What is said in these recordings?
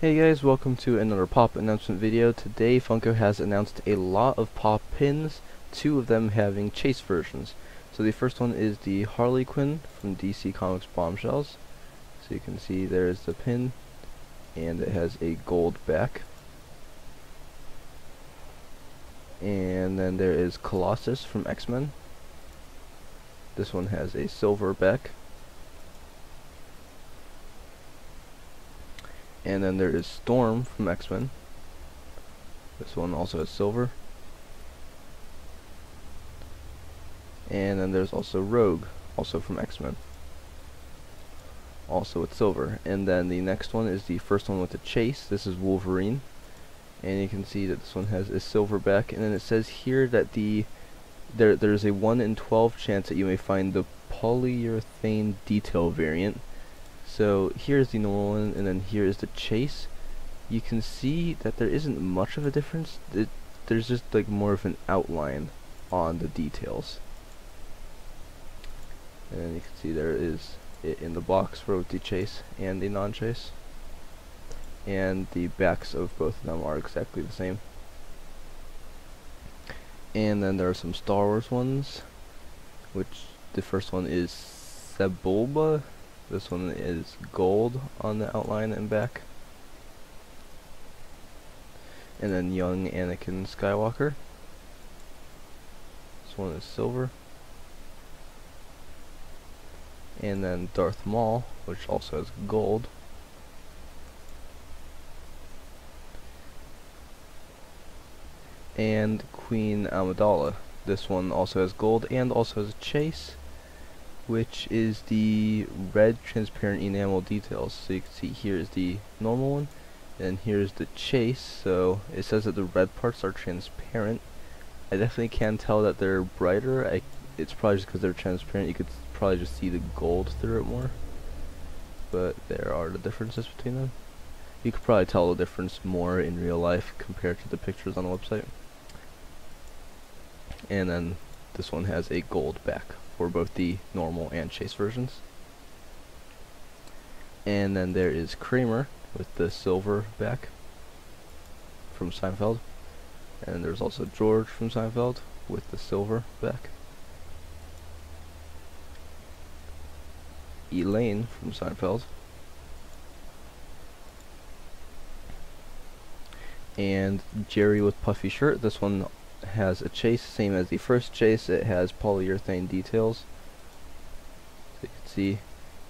Hey guys, welcome to another pop announcement video. Today Funko has announced a lot of pop pins, two of them having chase versions. So the first one is the Harley Quinn from DC Comics Bombshells. So you can see there's the pin, and it has a gold back. And then there is Colossus from X-Men. This one has a silver back. And then there is Storm from X-Men. This one also has silver. And then there's also Rogue, also from X-Men. Also with silver. And then the next one is the first one with the chase. This is Wolverine. And you can see that this one has a silver back. And then it says here that the there there's a 1 in 12 chance that you may find the polyurethane detail variant so here's the normal one, and then here is the chase. You can see that there isn't much of a difference. It, there's just like more of an outline on the details. And you can see there is it in the box for the chase and the non-chase. And the backs of both of them are exactly the same. And then there are some Star Wars ones, which the first one is Sebulba, this one is gold on the outline and back. And then young Anakin Skywalker. This one is silver. And then Darth Maul, which also has gold. And Queen Amidala. This one also has gold and also has a chase which is the red transparent enamel details. So you can see here is the normal one, and here's the chase. So it says that the red parts are transparent. I definitely can tell that they're brighter. I, it's probably just because they're transparent. You could probably just see the gold through it more. But there are the differences between them. You could probably tell the difference more in real life compared to the pictures on the website. And then this one has a gold back for both the normal and chase versions. And then there is Kramer with the silver back from Seinfeld. And there's also George from Seinfeld with the silver back. Elaine from Seinfeld. And Jerry with puffy shirt. This one has a chase, same as the first chase, it has polyurethane details. So you can see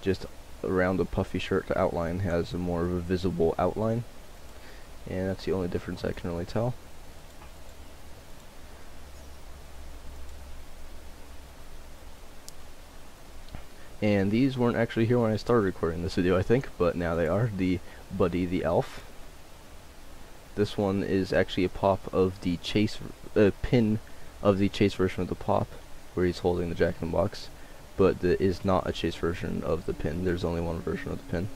just around the puffy shirt the outline has a more of a visible outline. And that's the only difference I can really tell. And these weren't actually here when I started recording this video, I think, but now they are. The Buddy the Elf this one is actually a pop of the chase, uh, pin of the chase version of the pop, where he's holding the jack in the box. But there is not a chase version of the pin. There's only one version of the pin.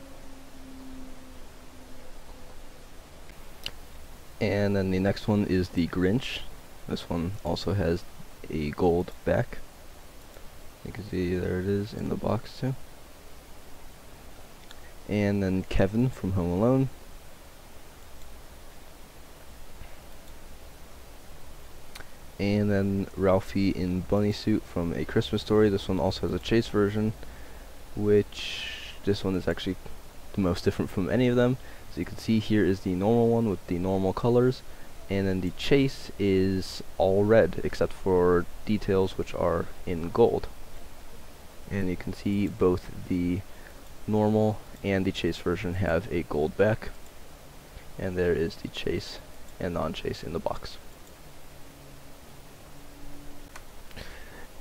And then the next one is the Grinch. This one also has a gold back. You can see there it is in the box too. And then Kevin from Home Alone. And then Ralphie in bunny suit from A Christmas Story. This one also has a chase version, which this one is actually the most different from any of them. So you can see here is the normal one with the normal colors, and then the chase is all red except for details which are in gold. And you can see both the normal and the chase version have a gold back. And there is the chase and non-chase in the box.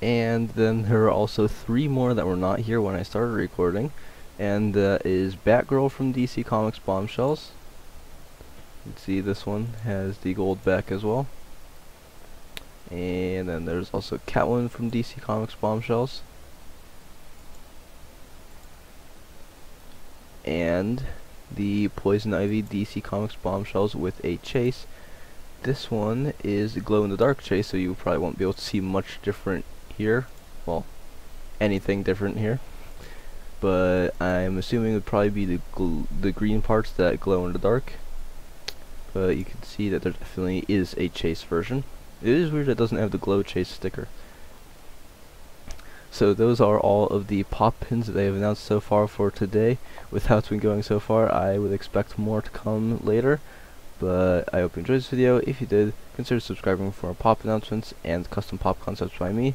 And then there are also three more that were not here when I started recording. And uh, is Batgirl from DC Comics Bombshells. You can see this one has the gold back as well. And then there's also Catwoman from DC Comics Bombshells. And the Poison Ivy DC Comics Bombshells with a chase. This one is glow in the dark chase so you probably won't be able to see much different here. Well, anything different here. but I'm assuming it would probably be the the green parts that glow in the dark. But you can see that there definitely is a chase version. It is weird it doesn't have the glow chase sticker. So those are all of the pop pins that they have announced so far for today. With how it's been going so far, I would expect more to come later. But I hope you enjoyed this video. If you did, consider subscribing for pop announcements and custom pop concepts by me.